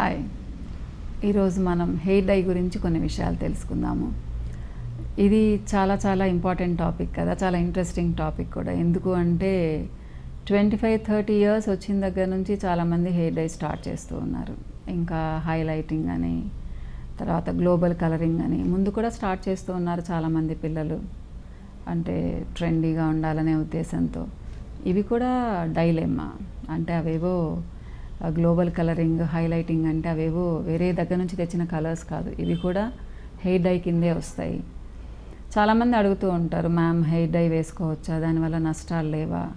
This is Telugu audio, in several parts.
హాయ్. ఈరోజు మనం హెయిర్ డై గురించి కొన్ని విషయాలు తెలుసుకుందాము. ఇది చాలా చాలా ఇంపార్టెంట్ టాపిక్ కదా చాలా ఇంట్రెస్టింగ్ టాపిక్ కూడా. ఎందుకు అంటే ట్వంటీ ఫైవ్ థర్టీ ఇయర్స్ వచ్చిన దగ్గర నుంచి చాలామంది హెయిర్ డై స్టార్ట్ చేస్తూ ఉన్నారు. ఇంకా హైలైటింగ్ అని తర్వాత గ్లోబల్ కలరింగ్ అని ముందు కూడా స్టార్ట్ చేస్తూ ఉన్నారు చాలామంది పిల్లలు. అంటే ట్రెండీగా ఉండాలనే ఉద్దేశంతో. ఇవి కూడా డైలెమ్మా అంటే అవేవో గ్లోబల్ కలరింగ్ హైలైటింగ్ అంటే అవేవో వేరే దగ్గర నుంచి తెచ్చిన కలర్స్ కాదు. ఇవి కూడా హెయిర్ డై కిందే వస్తాయి. చాలామంది అడుగుతూ ఉంటారు మ్యామ్ హెయిర్ డై వేసుకోవచ్చా? దానివల్ల నష్టాలు లేవా?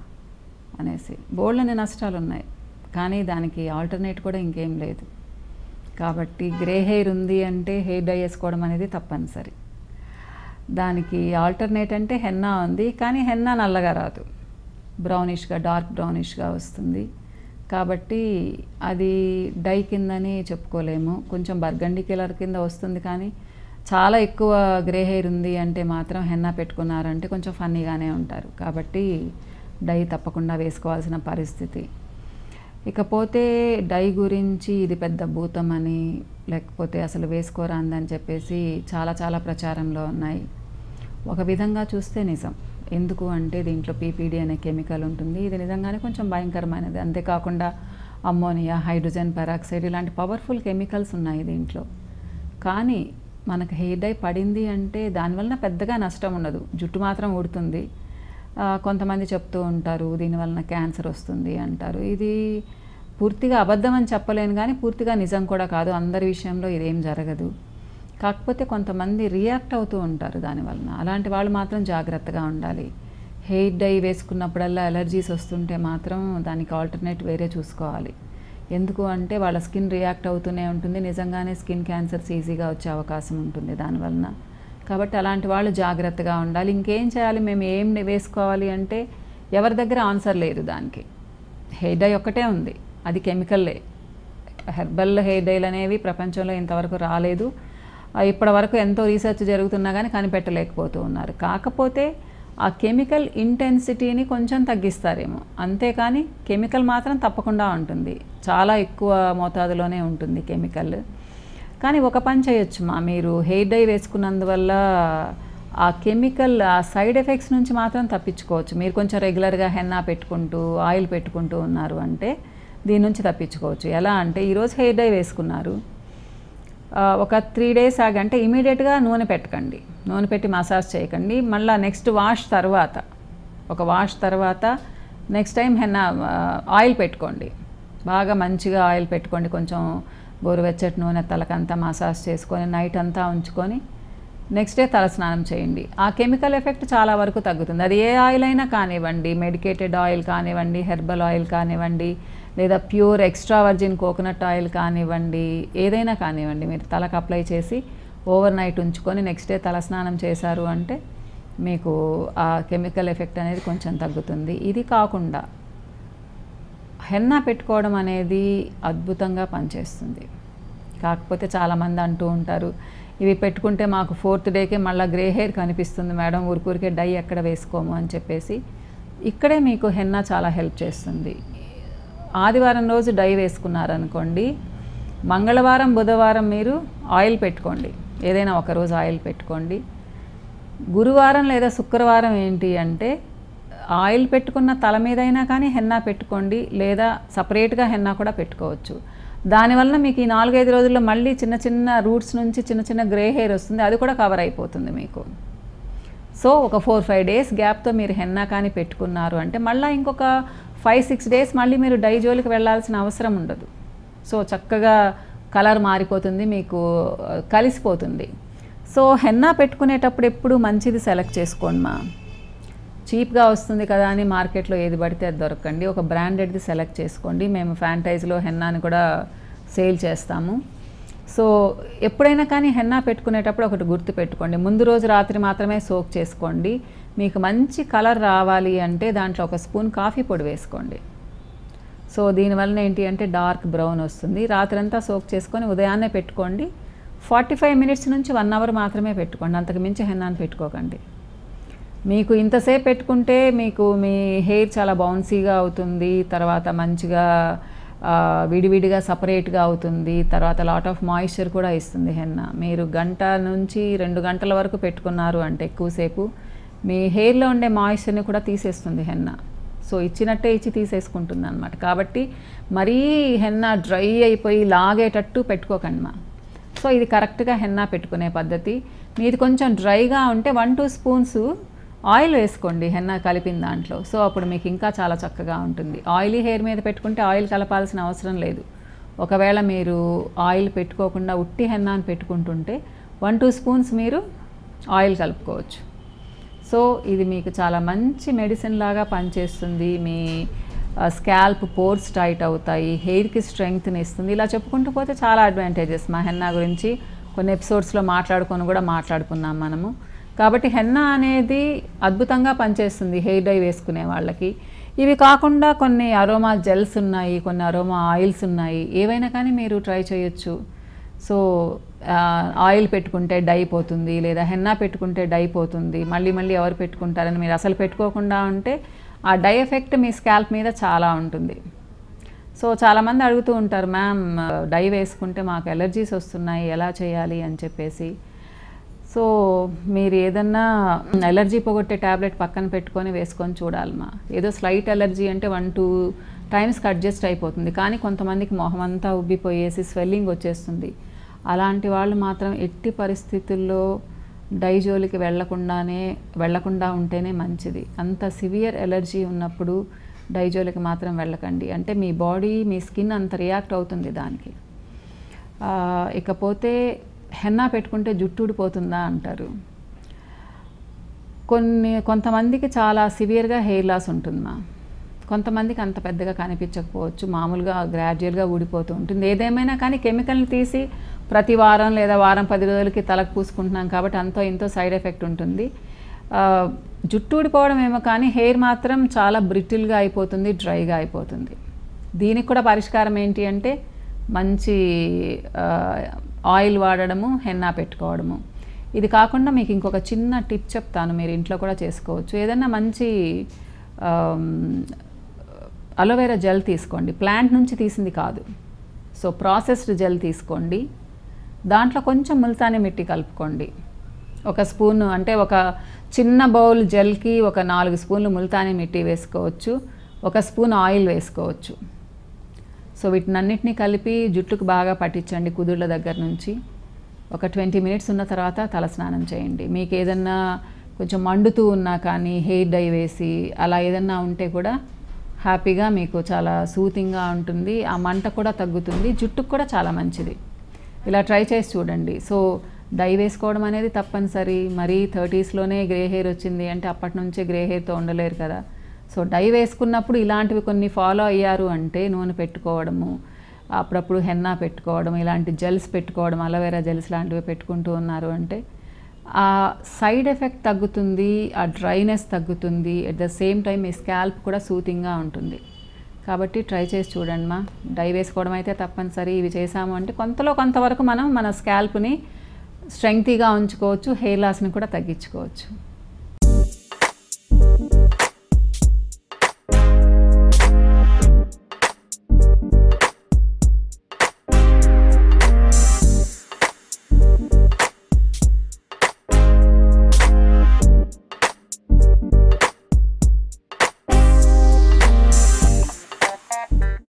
అనేసి. బోల్డ్ని నష్టాలు ఉన్నాయి కానీ దానికి ఆల్టర్నేట్ కూడా ఇంకేం లేదు. కాబట్టి గ్రే హెయిర్ ఉంది అంటే హెయిర్ డై వేసుకోవడం అనేది తప్పనిసరి. దానికి ఆల్టర్నేట్ అంటే హెన్నా ఉంది కానీ హెన్నా నల్లగా రాదు. బ్రౌనిష్గా డార్క్ బ్రౌనిష్గా వస్తుంది. కాబట్టి అది డై కిందని చెప్పుకోలేము. కొంచెం బర్గండి కలర్ కింద వస్తుంది కానీ చాలా ఎక్కువ గ్రే హెయిర్ ఉంది అంటే మాత్రం హెన్నా పెట్టుకున్నారంటే కొంచెం ఫన్నీగానే ఉంటారు. కాబట్టి డై తప్పకుండా వేసుకోవాల్సిన పరిస్థితి. ఇకపోతే డై గురించి ఇది పెద్ద భూతం అని లేకపోతే అసలు వేసుకోరాందని చెప్పేసి చాలా చాలా ప్రచారంలో ఉన్నాయి. ఒక విధంగా చూస్తే నిజం. ఎందుకు అంటే దీంట్లో పీపీడీ అనే కెమికల్ ఉంటుంది. ఇది నిజంగానే కొంచెం భయంకరమైనది. అంతేకాకుండా అమ్మోనియా హైడ్రోజన్ పెరాక్సైడ్ ఇలాంటి పవర్ఫుల్ కెమికల్స్ ఉన్నాయి దీంట్లో. కానీ మనకు హెయిర్ డై పడింది అంటే దానివలన పెద్దగా నష్టం ఉండదు. జుట్టు మాత్రం ఊడుతుంది. కొంతమంది చెప్తూ ఉంటారు దీనివలన క్యాన్సర్ వస్తుంది అంటారు. ఇది పూర్తిగా అబద్ధం అని చెప్పలేను కానీ పూర్తిగా నిజం కూడా కాదు. అందరి విషయంలో ఇదేం జరగదు. కాకపోతే కొంతమంది రియాక్ట్ అవుతూ ఉంటారు దానివలన అలాంటి వాళ్ళు మాత్రం జాగ్రత్తగా ఉండాలి. హెయిర్ డై వేసుకున్నప్పుడల్లా ఎలర్జీస్ వస్తుంటే మాత్రం దానికి ఆల్టర్నేట్ వేరే చూసుకోవాలి. ఎందుకు అంటే వాళ్ళ స్కిన్ రియాక్ట్ అవుతూనే ఉంటుంది. నిజంగానే స్కిన్ క్యాన్సర్స్ ఈజీగా వచ్చే అవకాశం ఉంటుంది దానివలన కాబట్టి అలాంటి వాళ్ళు జాగ్రత్తగా ఉండాలి. ఇంకేం చేయాలి? మేము ఏం వేసుకోవాలి అంటే ఎవరి దగ్గర ఆన్సర్ లేదు దానికి. హెయిర్ డై ఒక్కటే ఉంది. అది కెమికల్లే హెర్బల్ హెయిర్ డైలు అనేవి ప్రపంచంలో ఇంతవరకు రాలేదు. ఇప్పటివరకు ఎంతో రీసెర్చ్ జరుగుతున్నా కానీ కనిపెట్టలేకపోతూ ఉన్నారు. కాకపోతే ఆ కెమికల్ ఇంటెన్సిటీని కొంచెం తగ్గిస్తారేమో. అంతేకాని కెమికల్ మాత్రం తప్పకుండా ఉంటుంది. చాలా ఎక్కువ మోతాదులోనే ఉంటుంది కెమికల్. కానీ ఒక పని చేయొచ్చు మా మీరు హెయిర్ డై వేసుకున్నందువల్ల ఆ కెమికల్ ఆ సైడ్ ఎఫెక్ట్స్ నుంచి మాత్రం తప్పించుకోవచ్చు. మీరు కొంచెం రెగ్యులర్గా హెన్నా పెట్టుకుంటూ ఆయిల్ పెట్టుకుంటూ ఉన్నారు అంటే దీని నుంచి తప్పించుకోవచ్చు. ఎలా అంటే ఈరోజు హెయిర్ డై వేసుకున్నారు. ఒక త్రీ డేస్ ఆగి అంటే ఇమీడియట్గా నూనె పెట్టకండి. నూనె పెట్టి మసాజ్ చేయకండి. మళ్ళీ నెక్స్ట్ వాష్ తర్వాత ఒక వాష్ తర్వాత నెక్స్ట్ టైం హెన్న ఆయిల్ పెట్టుకోండి. బాగా మంచిగా ఆయిల్ పెట్టుకోండి. కొంచెం గోరువెచ్చటి నూనె తలకంతా మసాజ్ చేసుకొని నైట్ అంతా ఉంచుకొని నెక్స్ట్ డే తలస్నానం చేయండి. ఆ కెమికల్ ఎఫెక్ట్ చాలా వరకు తగ్గుతుంది. అది ఏ ఆయిల్ అయినా కానివ్వండి మెడికేటెడ్ ఆయిల్ కానివ్వండి హెర్బల్ ఆయిల్ కానివ్వండి లేదా pure extra virgin coconut oil కానివ్వండి ఏదైనా కానివ్వండి మీరు తలకు అప్లై చేసి ఓవర్ నైట్ ఉంచుకొని నెక్స్ట్ డే తలస్నానం చేశారు అంటే మీకు ఆ కెమికల్ ఎఫెక్ట్ అనేది కొంచెం తగ్గుతుంది. ఇది కాకుండా హెన్నా పెట్టుకోవడం అనేది అద్భుతంగా పనిచేస్తుంది. కాకపోతే చాలామంది అంటూ ఉంటారు ఇవి పెట్టుకుంటే మాకు ఫోర్త్ డేకే మళ్ళీ గ్రే హెయిర్ కనిపిస్తుంది మేడం ఊరికూరికే డై ఎక్కడ వేసుకోము అని చెప్పేసి. ఇక్కడే మీకు హెన్నా చాలా హెల్ప్ చేస్తుంది. ఆదివారం రోజు డై వేసుకున్నారనుకోండి మంగళవారం బుధవారం మీరు ఆయిల్ పెట్టుకోండి. ఏదైనా ఒక రోజు ఆయిల్ పెట్టుకోండి. గురువారం లేదా శుక్రవారం ఏంటి అంటే ఆయిల్ పెట్టుకున్న తల మీదైనా కానీ హెన్నా పెట్టుకోండి లేదా సపరేట్గా హెన్నా కూడా పెట్టుకోవచ్చు. దానివల్ల మీకు ఈ నాలుగైదు రోజుల్లో మళ్ళీ చిన్న చిన్న రూట్స్ నుంచి చిన్న చిన్న గ్రే హెయిర్ వస్తుంది అది కూడా కవర్ అయిపోతుంది మీకు. సో ఒక ఫోర్ ఫైవ్ డేస్ గ్యాప్తో మీరు హెన్నా కానీ పెట్టుకున్నారు అంటే మళ్ళీ ఇంకొక ఫైవ్ సిక్స్ డేస్ మళ్ళీ మీరు డై జోలికి వెళ్ళాల్సిన అవసరం ఉండదు. సో చక్కగా కలర్ మారిపోతుంది మీకు కలిసిపోతుంది. సో హెన్నా పెట్టుకునేటప్పుడు ఎప్పుడు మంచిది సెలెక్ట్ చేసుకోండి మా. చీప్గా వస్తుంది కదా అని మార్కెట్లో ఏది పడితే అది దొరకండి. ఒక బ్రాండెడ్ది సెలెక్ట్ చేసుకోండి. మేము ఫ్యాంటైజ్లో హెన్నాని కూడా సేల్ చేస్తాము. సో ఎప్పుడైనా కానీ హెన్నా పెట్టుకునేటప్పుడు ఒకటి గుర్తు పెట్టుకోండి. ముందు రోజు రాత్రి మాత్రమే సోక్ చేసుకోండి. మీకు మంచి కలర్ రావాలి అంటే దాంట్లో ఒక స్పూన్ కాఫీ పొడి వేసుకోండి. సో దీనివల్ల ఏంటి అంటే డార్క్ బ్రౌన్ వస్తుంది. రాత్రంతా సోక్ చేసుకొని ఉదయాన్నే పెట్టుకోండి. ఫార్టీ ఫైవ్ మినిట్స్ నుంచి వన్ అవర్ మాత్రమే పెట్టుకోండి. అంతకు మించి హెన్నాన్ని పెట్టుకోకండి. మీకు ఇంతసేపు పెట్టుకుంటే మీకు మీ హెయిర్ చాలా బౌన్సీగా అవుతుంది. తర్వాత మంచిగా విడివిడిగా సపరేట్గా అవుతుంది. తర్వాత లాట్ ఆఫ్ మాయిశ్చర్ కూడా ఇస్తుంది హెన్న. మీరు గంట నుంచి రెండు గంటల వరకు పెట్టుకున్నారు అంటే ఎక్కువసేపు మీ హెయిర్లో ఉండే మాయిశ్చర్ని కూడా తీసేస్తుంది హెన్న. సో ఇచ్చినట్టే ఇచ్చి తీసేసుకుంటుంది అనమాట కాబట్టి మరీ హెన్న డ్రై అయిపోయి లాగేటట్టు పెట్టుకోకండి సో ఇది కరెక్ట్గా హెన్నా పెట్టుకునే పద్ధతి. మీది కొంచెం డ్రైగా ఉంటే వన్ టూ స్పూన్స్ ఆయిల్ వేసుకోండి హెన్న కలిపిన దాంట్లో. సో అప్పుడు మీకు ఇంకా చాలా చక్కగా ఉంటుంది. ఆయిలీ హెయిర్ మీద పెట్టుకుంటే ఆయిల్ కలపాల్సిన అవసరం లేదు. ఒకవేళ మీరు ఆయిల్ పెట్టుకోకుండా ఉట్టి హెన్నాను పెట్టుకుంటుంటే వన్ టూ స్పూన్స్ మీరు ఆయిల్ కలుపుకోవచ్చు. సో ఇది మీకు చాలా మంచి మెడిసిన్ లాగా పనిచేస్తుంది. మీ స్కాల్ప్ పోర్స్ టైట్ అవుతాయి. హెయిర్కి స్ట్రెంగ్త్ని ఇస్తుంది. ఇలా చెప్పుకుంటూ పోతే చాలా అడ్వాంటేజెస్ మా హెన్నా గురించి కొన్ని ఎపిసోడ్స్లో మాట్లాడుకొని కూడా మాట్లాడుకున్నాం మనము. కాబట్టి హెన్నా అనేది అద్భుతంగా పనిచేస్తుంది హెయిర్ డై వేసుకునే వాళ్ళకి. ఇవి కాకుండా కొన్ని అరోమా జెల్స్ ఉన్నాయి కొన్ని అరోమా ఆయిల్స్ ఉన్నాయి. ఏవైనా కానీ మీరు ట్రై చేయొచ్చు. సో ఆయిల్ పెట్టుకుంటే డై పోతుంది లేదా హెన్నా పెట్టుకుంటే డై పోతుంది మళ్ళీ మళ్ళీ ఎవరు పెట్టుకుంటారని మీరు అసలు పెట్టుకోకుండా ఉంటే ఆ డై ఎఫెక్ట్ మీ స్కాల్ప్ మీద చాలా ఉంటుంది. సో చాలామంది అడుగుతూ ఉంటారు మ్యామ్ డై వేసుకుంటే మాకు ఎలర్జీస్ వస్తున్నాయి ఎలా చేయాలి? అని చెప్పేసి. సో మీరు ఏదన్నా ఎలర్జీ పోగొట్టే ట్యాబ్లెట్ పక్కన పెట్టుకొని వేసుకొని చూడాలి ఏదో స్లైట్ ఎలర్జీ అంటే వన్ టూ టైమ్స్కి అడ్జస్ట్ అయిపోతుంది. కానీ కొంతమందికి మొహం అంతా ఉబ్బిపోయేసి స్వెల్లింగ్ వచ్చేస్తుంది. అలాంటి వాళ్ళు మాత్రం ఎట్టి పరిస్థితుల్లో డైజోలికి వెళ్ళకుండానే వెళ్ళకుండా ఉంటేనే మంచిది. అంత సివియర్ ఎలర్జీ ఉన్నప్పుడు డైజోలికి మాత్రం వెళ్ళకండి. అంటే మీ బాడీ మీ స్కిన్ అంత రియాక్ట్ అవుతుంది దానికి. ఇకపోతే హెన్నా పెట్టుకుంటే జుట్టు ఊడిపోతుందా అంటారు. కొన్ని కొంతమందికి చాలా సివియర్గా హెయిర్ లాస్ ఉంటుందా? కొంతమందికి అంత పెద్దగా కనిపించకపోవచ్చు. మామూలుగా గ్రాడ్యువల్గా ఊడిపోతూ ఉంటుంది. ఏదేమైనా కానీ కెమికల్ని తీసి ప్రతి వారం లేదా వారం పది రోజులకి తలకు పూసుకుంటున్నాం కాబట్టి అంతో ఇంతో సైడ్ ఎఫెక్ట్ ఉంటుంది. జుట్టు ఊడిపోవడం ఏమో కానీ హెయిర్ మాత్రం చాలా బ్రిటిల్గా అయిపోతుంది డ్రైగా అయిపోతుంది. దీనికి కూడా పరిష్కారం ఏంటి అంటే మంచి ఆయిల్ వాడడము హెన్నా పెట్టుకోవడము. ఇది కాకుండా మీకు ఇంకొక చిన్న టిప్ చెప్తాను మీరు ఇంట్లో కూడా చేసుకోవచ్చు. ఏదైనా మంచి అలోవెరా జెల్ తీసుకోండి. ప్లాంట్ నుంచి తీసింది కాదు. సో ప్రాసెస్డ్ జెల్ తీసుకోండి. దాంట్లో కొంచెం ముల్తాని మిట్టి కలుపుకోండి. ఒక స్పూన్ అంటే ఒక చిన్న బౌల్ జెల్కి ఒక నాలుగు స్పూన్లు ముల్తాని మిట్టి వేసుకోవచ్చు. ఒక స్పూన్ ఆయిల్ వేసుకోవచ్చు. సో వీటినన్నిటినీ కలిపి జుట్టుకు బాగా పట్టించండి కుదుళ్ళ దగ్గర నుంచి. ఒక ట్వంటీ మినిట్స్ ఉన్న తర్వాత తలస్నానం చేయండి. మీకు ఏదన్నా కొంచెం మండుతూ ఉన్నా కానీ హెయిర్ డై వేసి అలా ఏదన్నా ఉంటే కూడా హ్యాపీగా మీకు చాలా సూతింగ్గా ఉంటుంది. ఆ మంట కూడా తగ్గుతుంది. జుట్టుకు కూడా చాలా మంచిది. ఇలా ట్రై చేసి చూడండి. సో డై వేసుకోవడం అనేది తప్పనిసరి. మరీ థర్టీస్లోనే గ్రే హెయిర్ వచ్చింది అంటే అప్పటి నుంచే గ్రే హెయిర్తో ఉండలేరు కదా. సో డై వేసుకున్నప్పుడు ఇలాంటివి కొన్ని ఫాలో అయ్యారు అంటే నూనె పెట్టుకోవడము అప్పుడప్పుడు హెన్నా పెట్టుకోవడం ఇలాంటి జెల్స్ పెట్టుకోవడం అలవేరా జెల్స్ లాంటివి పెట్టుకుంటూ ఉన్నారు అంటే ఆ సైడ్ ఎఫెక్ట్ తగ్గుతుంది ఆ డ్రైనెస్ తగ్గుతుంది. అట్ ద సేమ్ టైం మీ స్కాల్ప్ కూడా సూతింగ్గా ఉంటుంది. కాబట్టి ట్రై చేసి చూడండి మా. డై వేసుకోవడం అయితే తప్పనిసరి. ఇవి చేసాము అంటే కొంతలో కొంతవరకు మనం మన స్కాల్ప్ని స్ట్రెంగ్తీగా ఉంచుకోవచ్చు హెయిర్ లాస్ని కూడా తగ్గించుకోవచ్చు.